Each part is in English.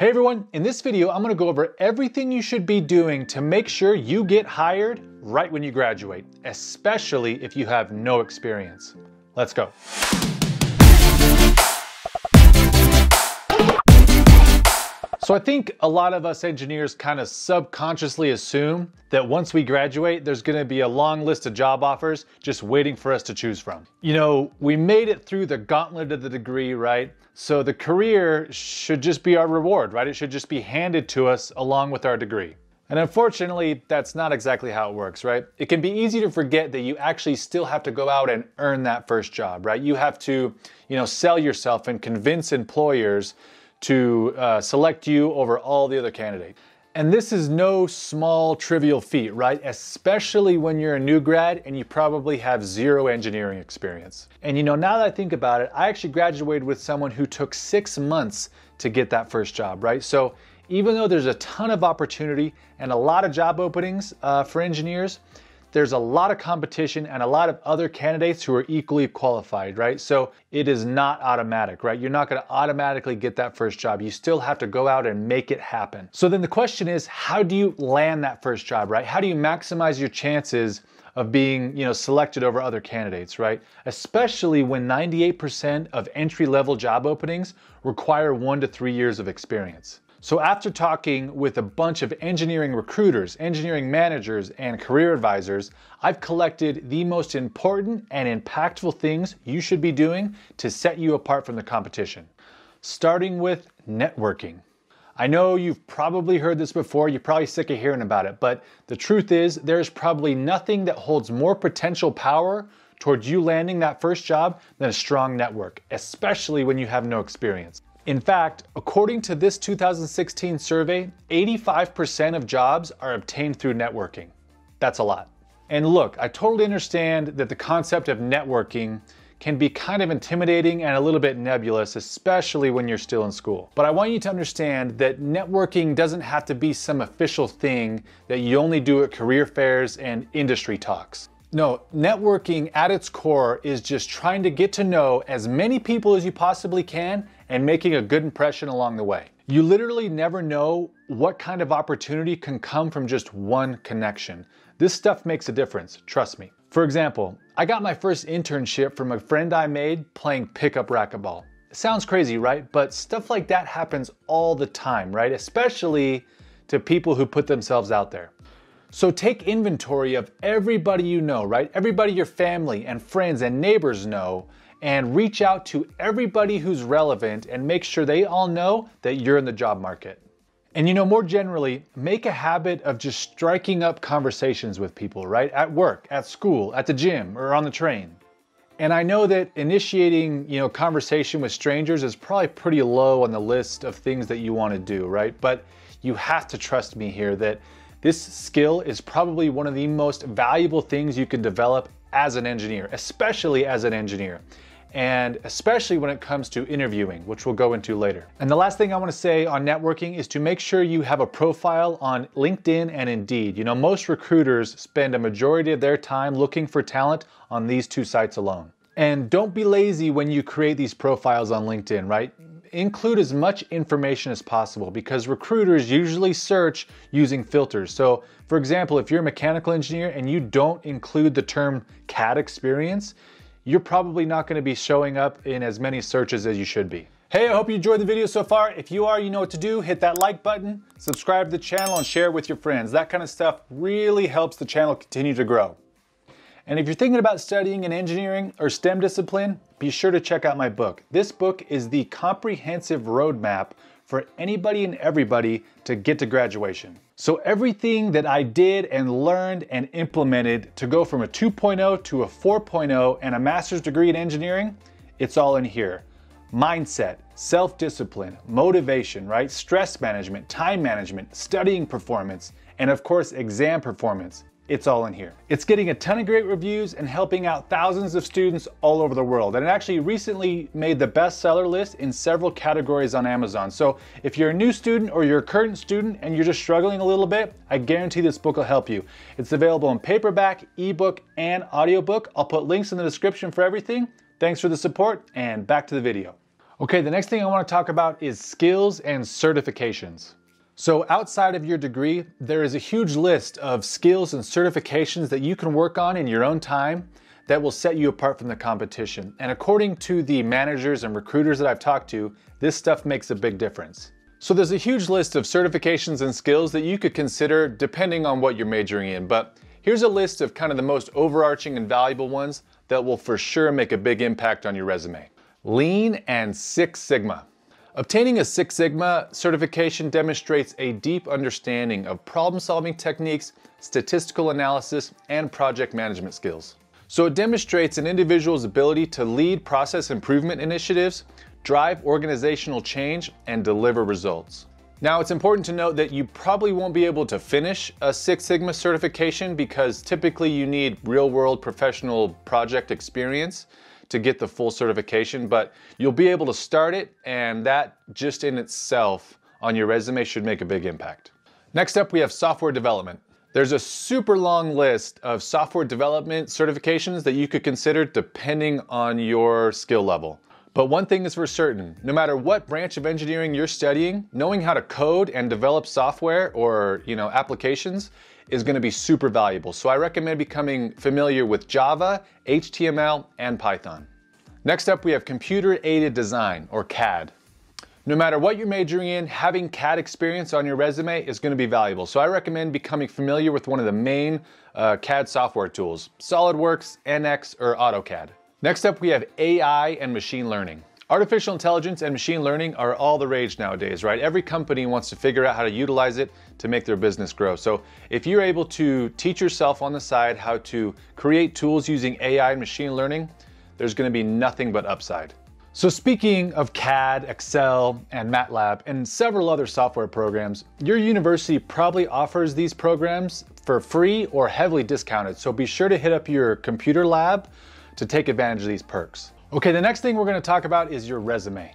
Hey everyone, in this video I'm to go over everything you should be doing to make sure you get hired right when you graduate, especially if you have no experience. Let's go. So I think a lot of us engineers kind of subconsciously assume that once we graduate, there's gonna be a long list of job offers just waiting for us to choose from. You know, we made it through the gauntlet of the degree, right? So the career should just be our reward, right? It should just be handed to us along with our degree. And unfortunately, that's not exactly how it works, right? It can be easy to forget that you actually still have to go out and earn that first job, right? You have to, you know, sell yourself and convince employers to uh, select you over all the other candidates. And this is no small trivial feat, right? Especially when you're a new grad and you probably have zero engineering experience. And you know, now that I think about it, I actually graduated with someone who took six months to get that first job, right? So even though there's a ton of opportunity and a lot of job openings uh, for engineers, there's a lot of competition and a lot of other candidates who are equally qualified, right? So it is not automatic, right? You're not gonna automatically get that first job. You still have to go out and make it happen. So then the question is, how do you land that first job, right? How do you maximize your chances of being, you know, selected over other candidates, right? Especially when 98% of entry-level job openings require one to three years of experience. So after talking with a bunch of engineering recruiters, engineering managers, and career advisors, I've collected the most important and impactful things you should be doing to set you apart from the competition. Starting with networking. I know you've probably heard this before, you're probably sick of hearing about it, but the truth is there's probably nothing that holds more potential power towards you landing that first job than a strong network, especially when you have no experience. In fact, according to this 2016 survey, 85% of jobs are obtained through networking. That's a lot. And look, I totally understand that the concept of networking can be kind of intimidating and a little bit nebulous, especially when you're still in school. But I want you to understand that networking doesn't have to be some official thing that you only do at career fairs and industry talks. No, networking at its core is just trying to get to know as many people as you possibly can and making a good impression along the way. You literally never know what kind of opportunity can come from just one connection. This stuff makes a difference, trust me. For example, I got my first internship from a friend I made playing pickup racquetball. Sounds crazy, right? But stuff like that happens all the time, right? Especially to people who put themselves out there. So take inventory of everybody you know, right? Everybody your family and friends and neighbors know, and reach out to everybody who's relevant and make sure they all know that you're in the job market. And you know, more generally, make a habit of just striking up conversations with people, right? At work, at school, at the gym, or on the train. And I know that initiating, you know, conversation with strangers is probably pretty low on the list of things that you want to do, right? But you have to trust me here that this skill is probably one of the most valuable things you can develop as an engineer, especially as an engineer and especially when it comes to interviewing, which we'll go into later. And the last thing I wanna say on networking is to make sure you have a profile on LinkedIn and Indeed. You know, most recruiters spend a majority of their time looking for talent on these two sites alone. And don't be lazy when you create these profiles on LinkedIn, right? include as much information as possible because recruiters usually search using filters. So, for example, if you're a mechanical engineer and you don't include the term CAD experience, you're probably not going to be showing up in as many searches as you should be. Hey, I hope you enjoyed the video so far. If you are, you know what to do. Hit that like button, subscribe to the channel, and share with your friends. That kind of stuff really helps the channel continue to grow. And if you're thinking about studying in engineering or STEM discipline, be sure to check out my book. This book is the comprehensive roadmap for anybody and everybody to get to graduation. So everything that I did and learned and implemented to go from a 2.0 to a 4.0 and a master's degree in engineering, it's all in here. Mindset, self-discipline, motivation, right? Stress management, time management, studying performance, and of course, exam performance it's all in here. It's getting a ton of great reviews and helping out thousands of students all over the world. And it actually recently made the bestseller list in several categories on Amazon. So if you're a new student or you're a current student and you're just struggling a little bit, I guarantee this book will help you. It's available in paperback, ebook, and audiobook. I'll put links in the description for everything. Thanks for the support and back to the video. Okay, the next thing I want to talk about is skills and certifications. So, outside of your degree, there is a huge list of skills and certifications that you can work on in your own time that will set you apart from the competition. And according to the managers and recruiters that I've talked to, this stuff makes a big difference. So, there's a huge list of certifications and skills that you could consider depending on what you're majoring in. But here's a list of kind of the most overarching and valuable ones that will for sure make a big impact on your resume Lean and Six Sigma. Obtaining a Six Sigma certification demonstrates a deep understanding of problem solving techniques, statistical analysis, and project management skills. So it demonstrates an individual's ability to lead process improvement initiatives, drive organizational change, and deliver results. Now, it's important to note that you probably won't be able to finish a Six Sigma certification because typically you need real world professional project experience to get the full certification, but you'll be able to start it, and that just in itself on your resume should make a big impact. Next up, we have software development. There's a super long list of software development certifications that you could consider depending on your skill level. But one thing is for certain, no matter what branch of engineering you're studying, knowing how to code and develop software or, you know, applications is going to be super valuable. So I recommend becoming familiar with Java, HTML, and Python. Next up, we have computer aided design or CAD. No matter what you're majoring in, having CAD experience on your resume is going to be valuable. So I recommend becoming familiar with one of the main uh, CAD software tools, SolidWorks, NX, or AutoCAD. Next up, we have AI and machine learning. Artificial intelligence and machine learning are all the rage nowadays, right? Every company wants to figure out how to utilize it to make their business grow. So if you're able to teach yourself on the side how to create tools using AI and machine learning, there's gonna be nothing but upside. So speaking of CAD, Excel, and MATLAB, and several other software programs, your university probably offers these programs for free or heavily discounted. So be sure to hit up your computer lab to take advantage of these perks. Okay, the next thing we're gonna talk about is your resume.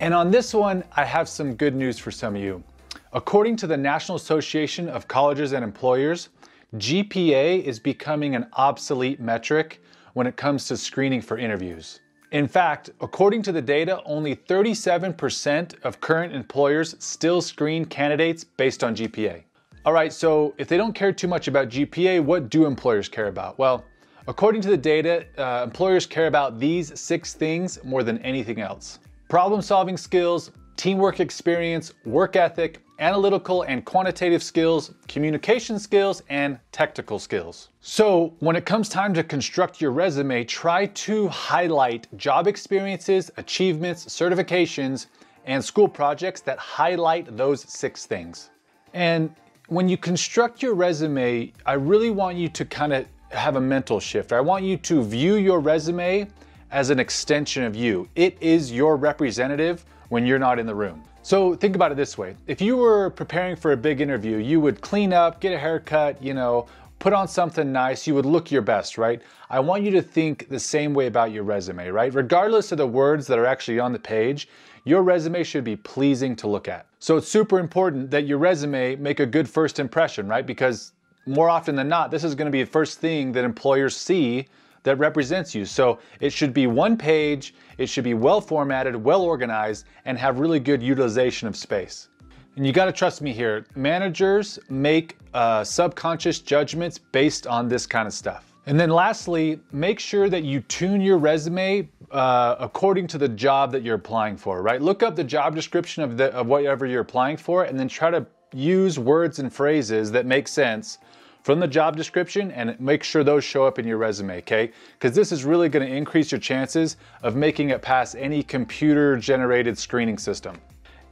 And on this one, I have some good news for some of you. According to the National Association of Colleges and Employers, GPA is becoming an obsolete metric when it comes to screening for interviews. In fact, according to the data, only 37% of current employers still screen candidates based on GPA. All right, so if they don't care too much about GPA, what do employers care about? Well, According to the data, uh, employers care about these six things more than anything else. Problem solving skills, teamwork experience, work ethic, analytical and quantitative skills, communication skills, and technical skills. So, when it comes time to construct your resume, try to highlight job experiences, achievements, certifications, and school projects that highlight those six things. And when you construct your resume, I really want you to kind of have a mental shift. I want you to view your resume as an extension of you. It is your representative when you're not in the room. So think about it this way. If you were preparing for a big interview, you would clean up, get a haircut, you know, put on something nice, you would look your best, right? I want you to think the same way about your resume, right? Regardless of the words that are actually on the page, your resume should be pleasing to look at. So it's super important that your resume make a good first impression, right? Because more often than not, this is going to be the first thing that employers see that represents you. So it should be one page, it should be well formatted, well organized, and have really good utilization of space. And you got to trust me here. Managers make uh, subconscious judgments based on this kind of stuff. And then lastly, make sure that you tune your resume uh, according to the job that you're applying for, right? Look up the job description of, the, of whatever you're applying for and then try to use words and phrases that make sense from the job description and make sure those show up in your resume, okay? Because this is really gonna increase your chances of making it past any computer generated screening system.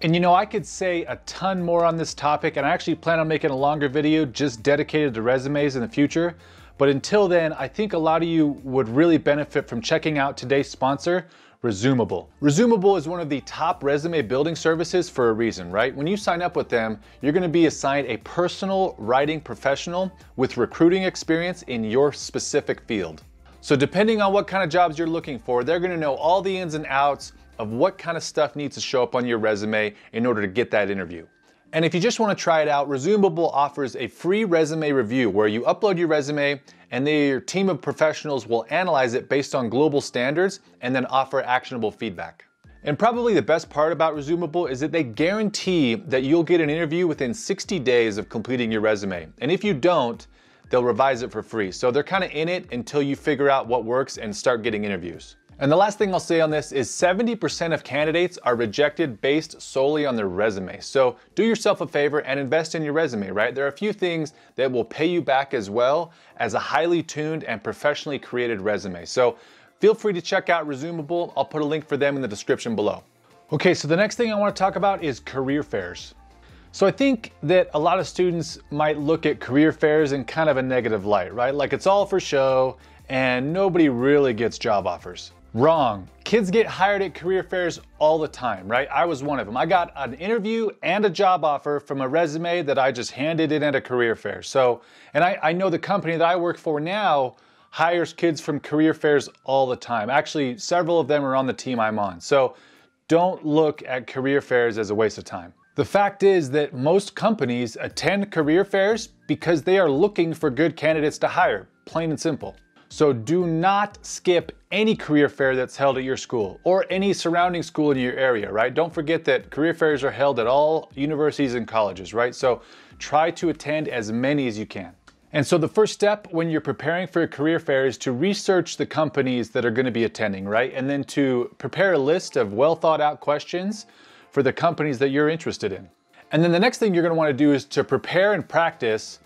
And you know, I could say a ton more on this topic, and I actually plan on making a longer video just dedicated to resumes in the future. But until then, I think a lot of you would really benefit from checking out today's sponsor, Resumeble. Resumeble is one of the top resume building services for a reason, right? When you sign up with them, you're gonna be assigned a personal writing professional with recruiting experience in your specific field. So depending on what kind of jobs you're looking for, they're gonna know all the ins and outs of what kind of stuff needs to show up on your resume in order to get that interview. And if you just want to try it out, Resumeble offers a free resume review where you upload your resume and their team of professionals will analyze it based on global standards and then offer actionable feedback. And probably the best part about Resumeble is that they guarantee that you'll get an interview within 60 days of completing your resume. And if you don't, they'll revise it for free. So they're kind of in it until you figure out what works and start getting interviews. And the last thing I'll say on this is 70% of candidates are rejected based solely on their resume. So do yourself a favor and invest in your resume, right? There are a few things that will pay you back as well as a highly tuned and professionally created resume. So feel free to check out Resumeble. I'll put a link for them in the description below. Okay, so the next thing I want to talk about is career fairs. So I think that a lot of students might look at career fairs in kind of a negative light, right? Like it's all for show and nobody really gets job offers. Wrong. Kids get hired at career fairs all the time, right? I was one of them. I got an interview and a job offer from a resume that I just handed in at a career fair. So, and I, I know the company that I work for now hires kids from career fairs all the time. Actually, several of them are on the team I'm on. So don't look at career fairs as a waste of time. The fact is that most companies attend career fairs because they are looking for good candidates to hire, plain and simple. So do not skip any career fair that's held at your school or any surrounding school in your area, right? Don't forget that career fairs are held at all universities and colleges, right? So try to attend as many as you can. And so the first step when you're preparing for a career fair is to research the companies that are going to be attending, right? And then to prepare a list of well thought out questions for the companies that you're interested in. And then the next thing you're going to want to do is to prepare and practice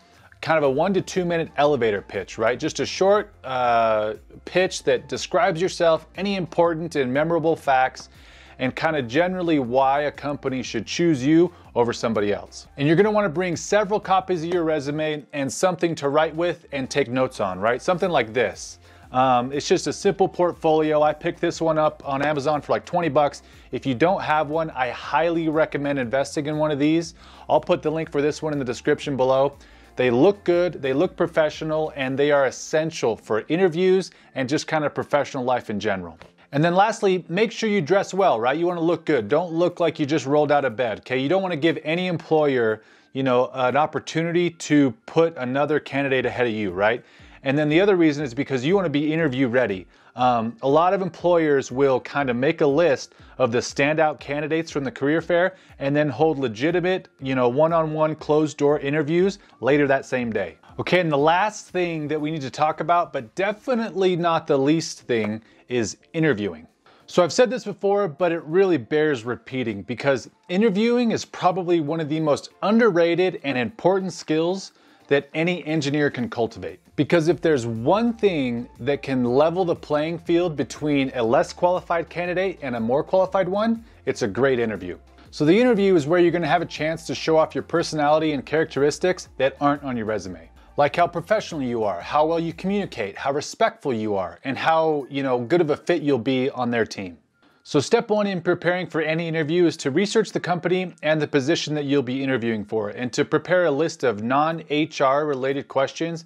kind of a one to two minute elevator pitch, right? Just a short uh, pitch that describes yourself, any important and memorable facts, and kind of generally why a company should choose you over somebody else. And you're gonna wanna bring several copies of your resume and something to write with and take notes on, right? Something like this. Um, it's just a simple portfolio. I picked this one up on Amazon for like 20 bucks. If you don't have one, I highly recommend investing in one of these. I'll put the link for this one in the description below. They look good, they look professional, and they are essential for interviews and just kind of professional life in general. And then lastly, make sure you dress well, right? You want to look good. Don't look like you just rolled out of bed, okay? You don't want to give any employer, you know, an opportunity to put another candidate ahead of you, right? And then the other reason is because you want to be interview ready. Um, a lot of employers will kind of make a list of the standout candidates from the career fair and then hold legitimate, you know, one-on-one closed door interviews later that same day. Okay, and the last thing that we need to talk about, but definitely not the least thing, is interviewing. So I've said this before, but it really bears repeating because interviewing is probably one of the most underrated and important skills that any engineer can cultivate. Because if there's one thing that can level the playing field between a less qualified candidate and a more qualified one, it's a great interview. So the interview is where you're gonna have a chance to show off your personality and characteristics that aren't on your resume. Like how professional you are, how well you communicate, how respectful you are, and how, you know, good of a fit you'll be on their team. So step one in preparing for any interview is to research the company and the position that you'll be interviewing for and to prepare a list of non-HR related questions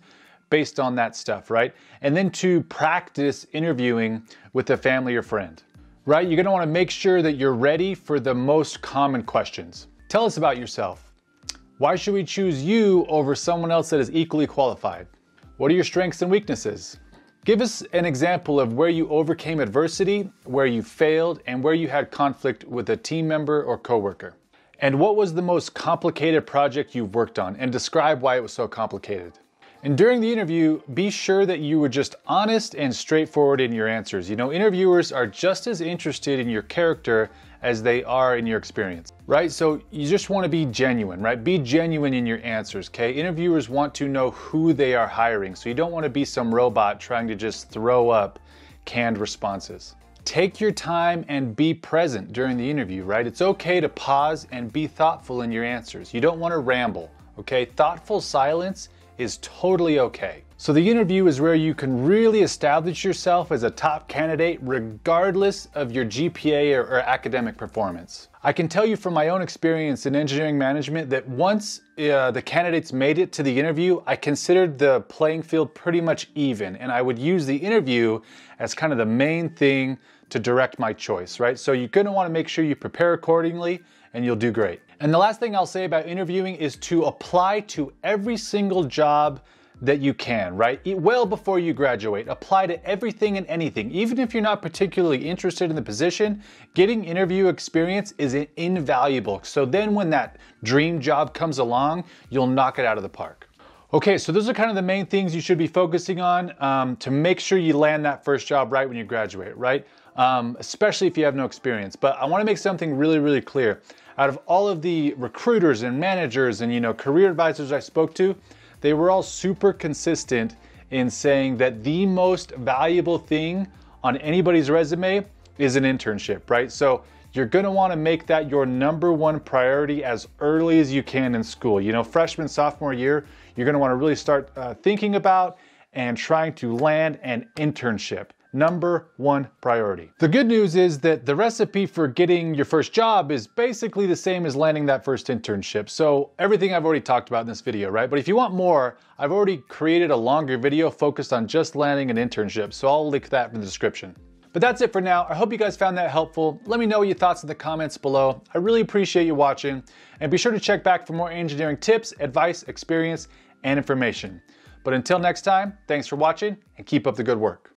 based on that stuff, right? And then to practice interviewing with a family or friend, right? You're gonna wanna make sure that you're ready for the most common questions. Tell us about yourself. Why should we choose you over someone else that is equally qualified? What are your strengths and weaknesses? Give us an example of where you overcame adversity, where you failed, and where you had conflict with a team member or coworker. And what was the most complicated project you've worked on, and describe why it was so complicated. And during the interview, be sure that you were just honest and straightforward in your answers. You know, interviewers are just as interested in your character as they are in your experience, right? So you just want to be genuine, right? Be genuine in your answers, okay? Interviewers want to know who they are hiring, so you don't want to be some robot trying to just throw up canned responses. Take your time and be present during the interview, right? It's okay to pause and be thoughtful in your answers. You don't want to ramble, okay? Thoughtful silence is totally okay. So the interview is where you can really establish yourself as a top candidate regardless of your GPA or, or, academic performance. I can tell you from my own experience in engineering management that once uh, the candidates made it to the interview, I considered the playing field pretty much even and I would use the interview as kind of the main thing to direct my choice, right? So you're gonna wanna make sure you prepare accordingly and you'll do great. And the last thing I'll say about interviewing is to apply to every single job that you can, right? Well before you graduate, apply to everything and anything. Even if you're not particularly interested in the position, getting interview experience is invaluable. So then when that dream job comes along, you'll knock it out of the park. Okay, so those are kind of the main things you should be focusing on um, to make sure you land that first job right when you graduate, right? Um, especially if you have no experience. But I want to make something really, really clear. Out of all of the recruiters and managers and you know career advisors I spoke to, they were all super consistent in saying that the most valuable thing on anybody's resume is an internship, right? So you're gonna wanna make that your number one priority as early as you can in school. You know, freshman, sophomore year, you're gonna wanna really start uh, thinking about and trying to land an internship. Number one priority. The good news is that the recipe for getting your first job is basically the same as landing that first internship. So everything I've already talked about in this video, right? But if you want more, I've already created a longer video focused on just landing an internship. So I'll link that in the description. But that's it for now. I hope you guys found that helpful. Let me know your thoughts in the comments below. I really appreciate you watching. And be sure to check back for more engineering tips, advice, experience, and information. But until next time, thanks for watching and keep up the good work.